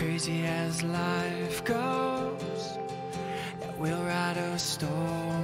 crazy as life goes, that we'll write a story.